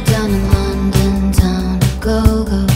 down in London town, go go.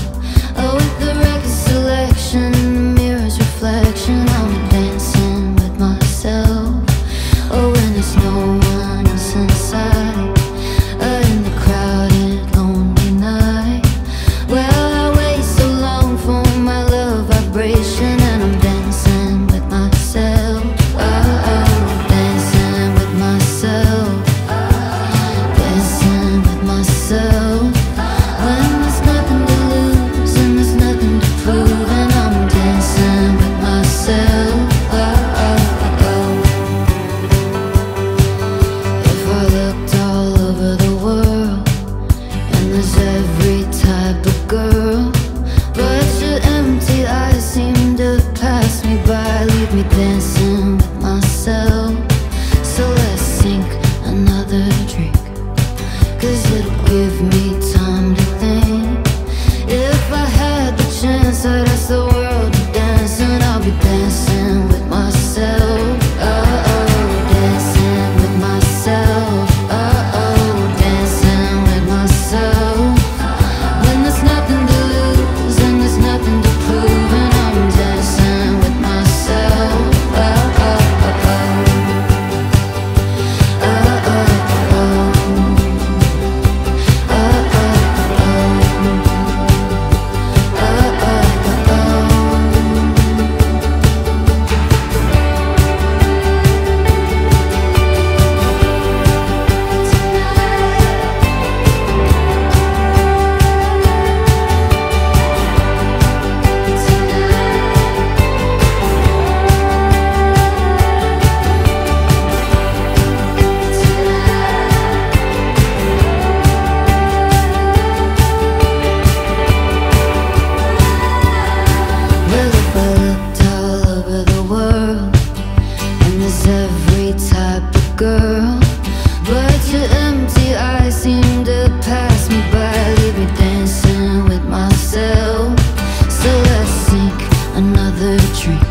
Another drink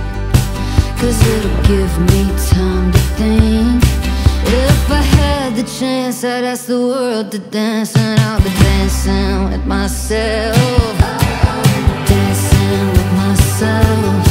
Cause it'll give me time to think. If I had the chance I'd ask the world to dance And I'll be dancing with myself. Dancing with myself